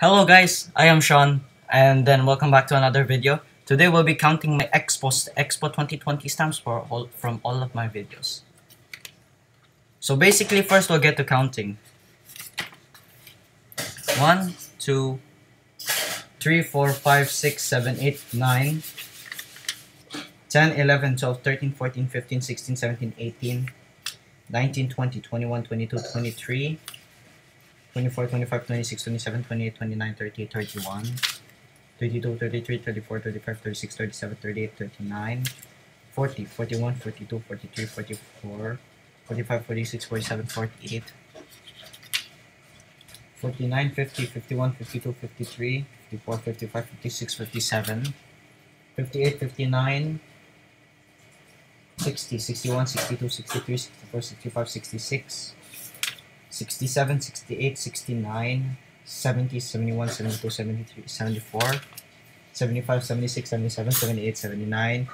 Hello guys, I am Sean, and then welcome back to another video. Today we'll be counting my Expo, Expo 2020 stamps for all, from all of my videos. So basically, first we'll get to counting. 1, 2, 3, 4, 5, 6, 7, 8, 9, 10, 11, 12, 13, 14, 15, 16, 17, 18, 19, 20, 21, 22, 23, 24, 25, 26, 27, 28, 29, 30, 31, 32, 33, 34, 35, 36, 37, 38, 39, 40, 41, 42, 43, 44, 45, 46, 47, 48, 49, 50, 51, 52, 53, 54, 55, 56, 57, 58, 59, 60, 61, 62, 63, 64, 65, 66, 67, 68, 69, 70, 71, 72, 73, 74, 75, 76, 77, 78, 79,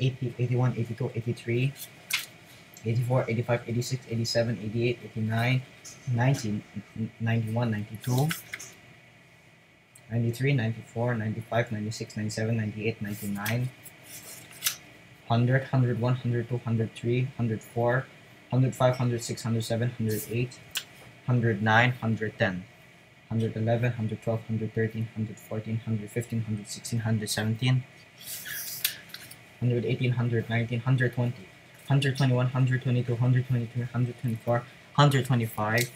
80, 81, 82, 83, 84, 85, 86, 87, 88, 89, 90, 91, 92, 93, 94, 95, 96, 97, 98, 99, 100, 101, 102, 103, 104, 105, 106, 107, 108, 109, 110, 111, 112, 113, 114, 115, 116, 117, 118, 119, 120, 121, 122, 123, 124, 125,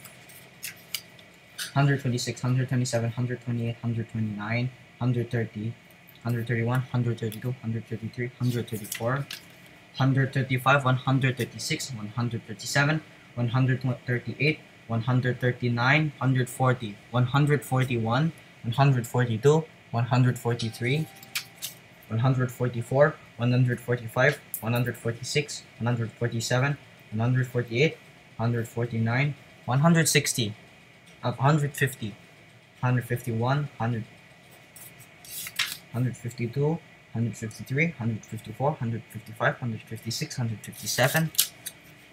126, 127, 128, 129, 130, 131, 132, 133, 134, 135, 136, 137, 138, 139, 140, 141, 142, 143, 144, 145, 146, 147, 148, 149, 160, 150, 151, 100, 152, 153, 154, 155, 156, 157,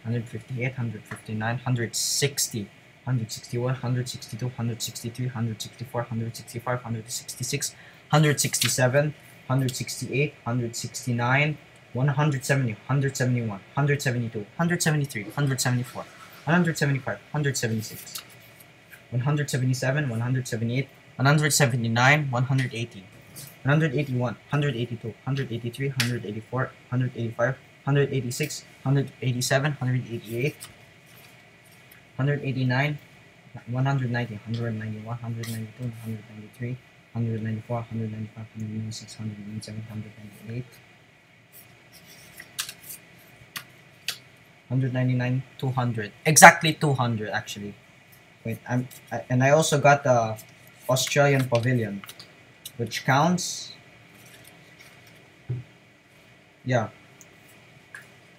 158, 159, 160, 161, 162, 163, 164, 165, 166, 167, 168, 169, 170, 171, 172, 173, 174, 175, 176, 177, 178, 179, 180, 181, 182, 183, 184, 185, 186, 187, 188, 189, 190, 191, 192, 193, 194, 195, 196, 197, 198, 199, 200. Exactly 200 actually. Wait, I'm and I also got the Australian Pavilion, which counts. Yeah.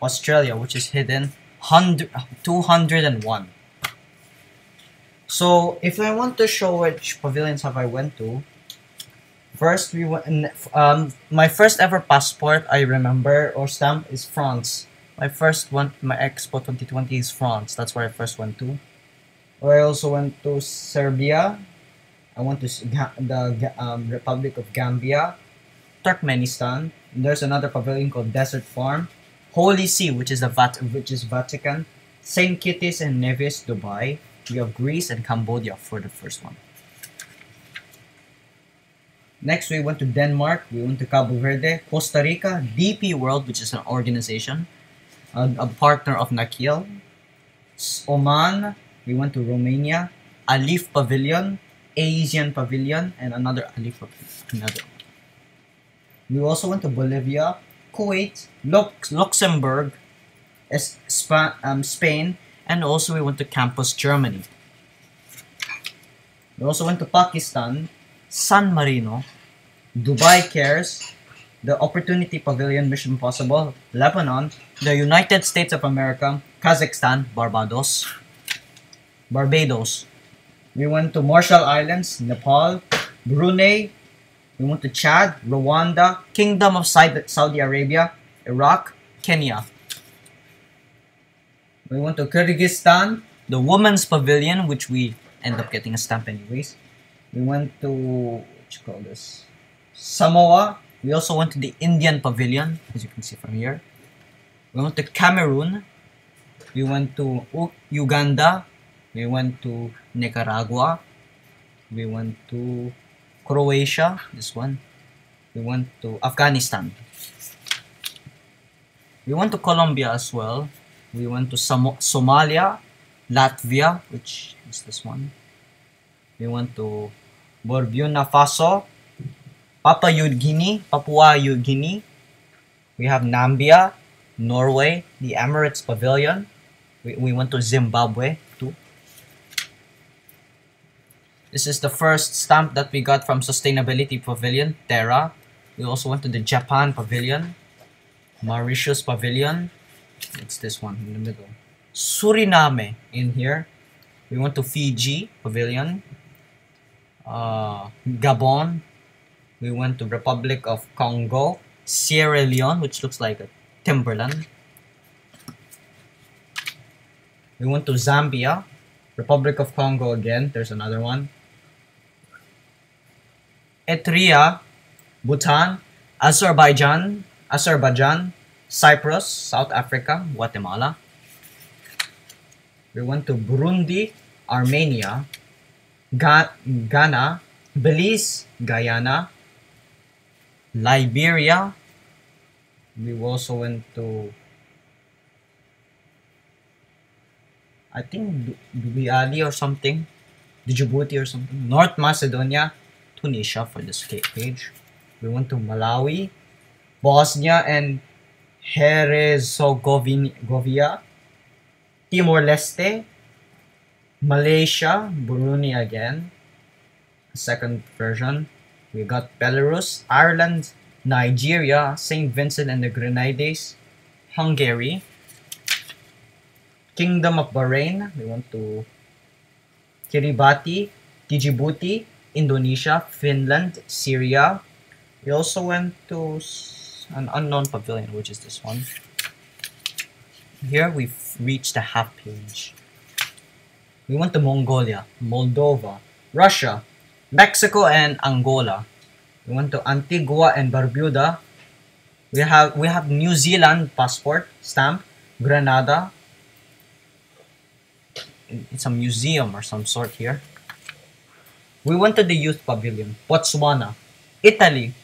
Australia, which is hidden, 100, 201. So if I want to show which pavilions have I went to, first we went. Um, my first ever passport I remember or stamp is France. My first one, my Expo 2020 is France. That's where I first went to. Or I also went to Serbia. I went to the um, Republic of Gambia, Turkmenistan. There's another pavilion called Desert Farm. Holy See, which is the Vat which is Vatican, Saint Kitts and Nevis, Dubai. We have Greece and Cambodia for the first one. Next, we went to Denmark. We went to Cabo Verde, Costa Rica, DP World, which is an organization, a, a partner of Nakheel. Oman. We went to Romania, Alif Pavilion, Asian Pavilion, and another Alif Pavilion. Another. We also went to Bolivia, Kuwait, Lux Luxembourg, um, Spain, and also we went to Campus Germany. We also went to Pakistan, San Marino, Dubai Cares, the Opportunity Pavilion Mission Possible, Lebanon, the United States of America, Kazakhstan, Barbados, Barbados. We went to Marshall Islands, Nepal, Brunei, we went to Chad, Rwanda, Kingdom of Saudi Arabia, Iraq, Kenya. We went to Kyrgyzstan, the Women's Pavilion, which we end up getting a stamp anyways. We went to what you call this? Samoa. We also went to the Indian Pavilion, as you can see from here. We went to Cameroon. We went to Uganda. We went to Nicaragua. We went to Croatia. This one. We went to Afghanistan. We went to Colombia as well. We went to Som- Somalia, Latvia, which is this one. We went to Burkina Faso, Papua New Guinea, Papua New Guinea. We have Nambia, Norway, the Emirates Pavilion. We, we went to Zimbabwe This is the first stamp that we got from Sustainability Pavilion, Terra. We also went to the Japan Pavilion, Mauritius Pavilion. It's this one in the middle. Suriname in here. We went to Fiji Pavilion, uh, Gabon. We went to Republic of Congo, Sierra Leone, which looks like a timberland. We went to Zambia, Republic of Congo again. There's another one. Eritrea, Bhutan, Azerbaijan, Azerbaijan, Cyprus, South Africa, Guatemala. We went to Burundi, Armenia, Ga- Ghana, Belize, Guyana, Liberia. We also went to I think Du- Dubiali or something, Djibouti or something, North Macedonia, Tunisia for the ca- page. We went to Malawi, Bosnia and Herzegovina, Timor Leste, Malaysia, Brunei again, second version. We got Belarus, Ireland, Nigeria, St. Vincent and the Grenadines, Hungary, Kingdom of Bahrain. We went to Kiribati, Djibouti, Indonesia, Finland, Syria. We also went to an unknown pavilion, which is this one. Here we've reached the half page. We went to Mongolia, Moldova, Russia, Mexico, and Angola. We went to Antigua and Barbuda. We have we have New Zealand passport stamp, Grenada. It's a museum or some sort here. We went to the youth pavilion, Botswana, Italy,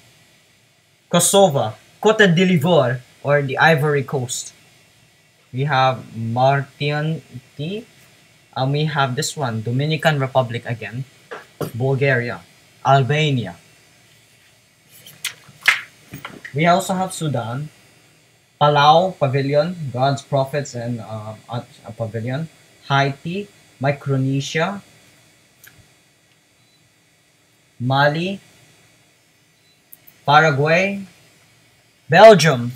Kosovo, Cote d'Ivoire, or the Ivory Coast. We have Martinique, and we have this one, Dominican Republic again, Bulgaria, Albania. We also have Sudan, Palau Pavilion, God's Prophets and uh, Pavilion, Haiti, Micronesia, Mali, Paraguay, Belgium,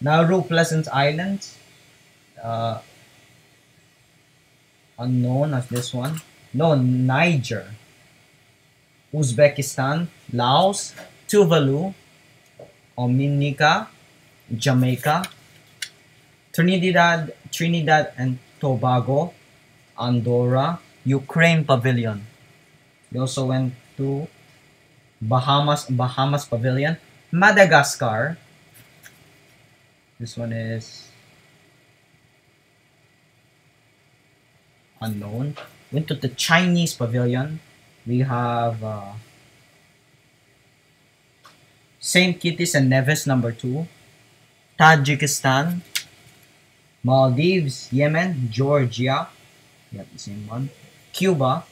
Nauru Pleasant Islands, uh, unknown as this one. No, Niger, Uzbekistan, Laos, Tuvalu, Dominica, Jamaica, Trinidad, Trinidad and Tobago, Andorra, Ukraine Pavilion. We also went to Bahamas, Bahamas Pavilion, Madagascar. This one is unknown. Went to the Chinese Pavilion. We have uh, Saint Kitts and Nevis number two, Tajikistan, Maldives, Yemen, Georgia. Have the same one. Cuba.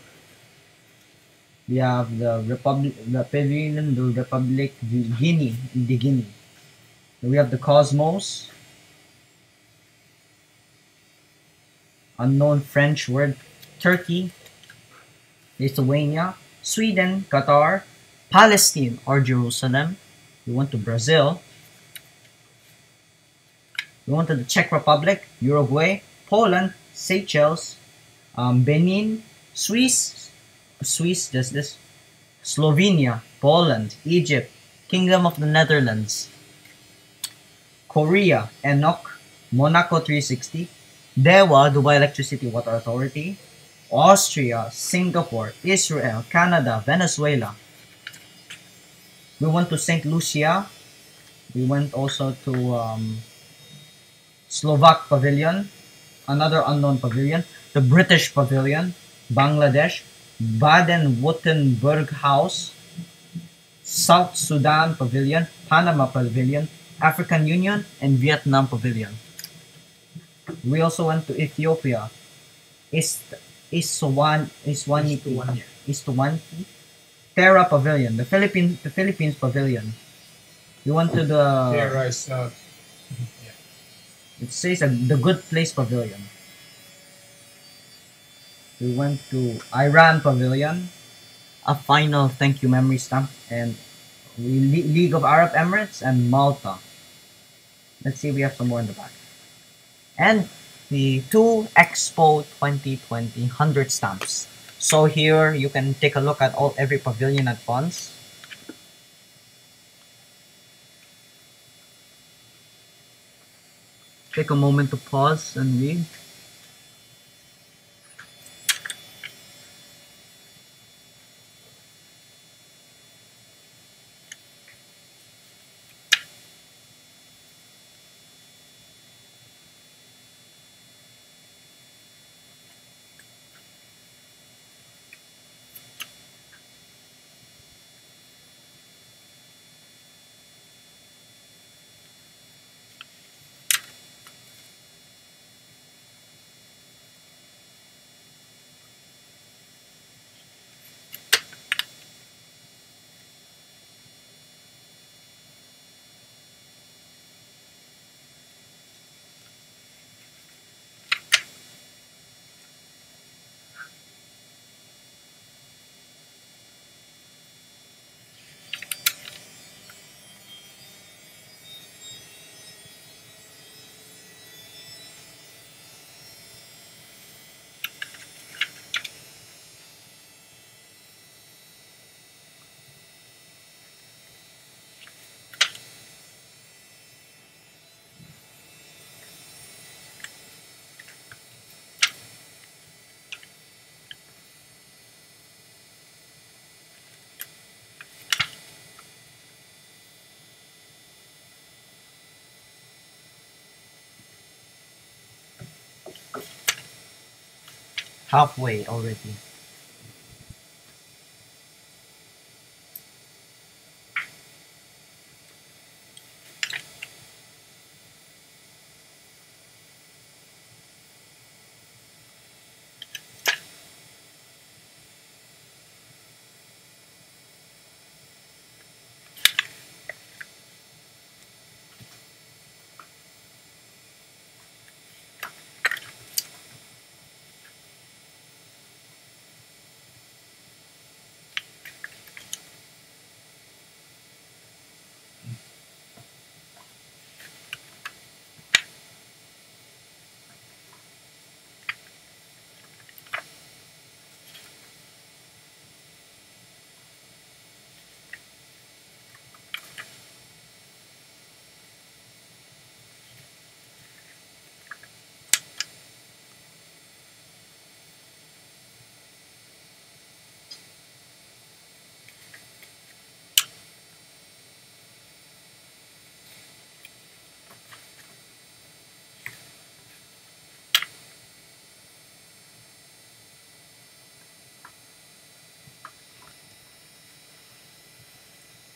We have the Republic, the Pavilion, the Republic, the Guinea, the Guinea. We have the Cosmos. Unknown French word. Turkey, Lithuania, Sweden, Qatar, Palestine or Jerusalem. We went to Brazil. We went to the Czech Republic, Uruguay, Poland, Seychelles, um, Benin, Swiss, Swiss, just this, Slovenia, Poland, Egypt, Kingdom of the Netherlands, Korea, ENOC, Monaco 360, Dewa, Dubai Electricity Water Authority, Austria, Singapore, Israel, Canada, Venezuela. We went to St. Lucia. We went also to um, Slovak Pavilion, another unknown pavilion, the British Pavilion, Bangladesh, Baden-Württemberg House, South Sudan Pavilion, Panama Pavilion, African Union, and Vietnam Pavilion. We also went to Ethiopia, East Iswan Iswaniki Iswaniki Terra Pavilion, the Philippines the Philippines Pavilion. We went to the Terra is uh, it says uh, the Good Place Pavilion. We went to Iran Pavilion, a final thank you memory stamp, and we Le- League of Arab Emirates and Malta. Let's see, we have some more in the back. And the two Expo 2020 100 stamps. So here you can take a look at all every pavilion at once. Take a moment to pause and read. Halfway already.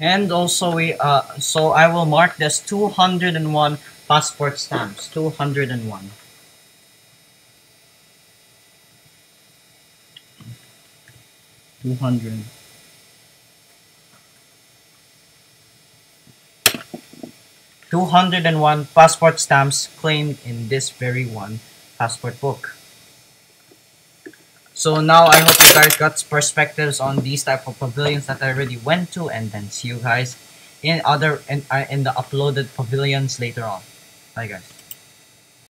And also we uh so I will mark this 201 passport stamps. 201. Two hundred. Two hundred and one passport stamps claimed in this very one passport book. So now I hope you guys got perspectives on these type of pavilions that I already went to, and then see you guys in other in uh, in the uploaded pavilions later on. Bye guys.